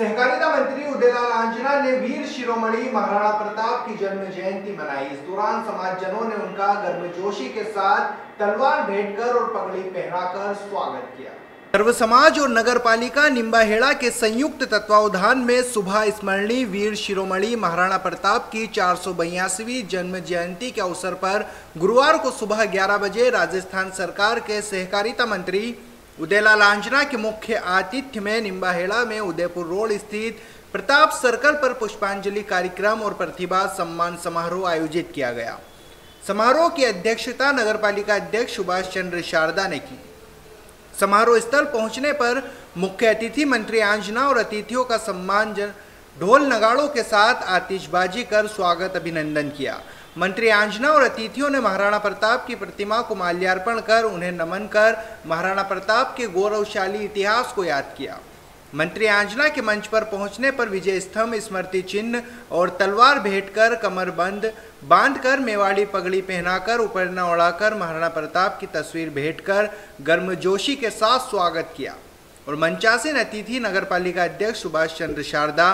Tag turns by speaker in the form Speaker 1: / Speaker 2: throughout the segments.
Speaker 1: सहकारिता मंत्री उदयलाल आंजना ने वीर शिरोमणि महाराणा प्रताप की जन्म जयंती मनाई। इस दौरान समाजजनों ने उनका गर्मजोशी के साथ तलवार भेंट कर और पगड़ी पहनाकर स्वागत किया। सर्व समाज और नगर पालिका निम्बाहेड़ा के संयुक्त तत्वावधान में सुबह स्मरणीय वीर शिरोमणि महाराणा प्रताप की चार जन्म जयंती के अवसर पर गुरुवार को सुबह 11 बजे राजस्थान सरकार के सहकारिता मंत्री उदयलाल आंजना के मुख्य आतिथ्य में निम्बाहेड़ा में उदयपुर रोड स्थित प्रताप सर्कल पर पुष्पांजलि कार्यक्रम और प्रतिभा सम्मान समारोह आयोजित किया गया। समारोह की अध्यक्षता नगर पालिका अध्यक्ष सुभाष चंद्र शारदा ने की। समारोह स्थल पहुँचने पर मुख्य अतिथि मंत्री आंजना और अतिथियों का सम्मान ढोल नगाड़ों के साथ आतिशबाजी कर स्वागत अभिनंदन किया। मंत्री आंजना और अतिथियों ने महाराणा प्रताप की प्रतिमा को माल्यार्पण कर, उन्हें नमन कर, महाराणा प्रताप के गौरवशाली इतिहास को याद किया। मंत्री आंजना के मंच पर पहुँचने पर विजय स्तंभ, स्मृति चिन्ह और तलवार भेंट कर कमर बंद, बाँध कर मेवाड़ी पगड़ी पहनाकर, उपरना उड़ाकर महाराणा प्रताप की तस्वीर भेंट कर गर्मजोशी के साथ स्वागत किया। और मंचासीन अतिथि नगर पालिका अध्यक्ष सुभाष चंद्र शारदा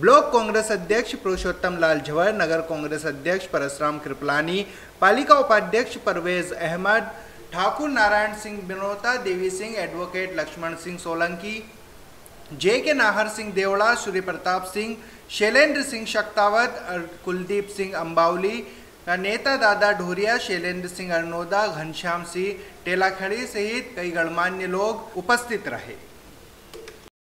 Speaker 1: ब्लॉक कांग्रेस अध्यक्ष पुरुषोत्तम लाल झवर, नगर कांग्रेस अध्यक्ष परसराम कृपलानी, पालिका उपाध्यक्ष Parvez Ahmed, Thakur Narayan Singh Binota, Devi Singh, advocate Laxman Singh Solanki J K Nahar Singh Devda Surya Pratap Singh, Shailendra Singh Shaktawat Kuldeep Singh अंबावली का नेता दादा ढोरिया, शैलेंद्र सिंह अरनोदा, घनश्याम सिंह, टेलाखड़ी सहित कई गणमान्य लोग उपस्थित रहे।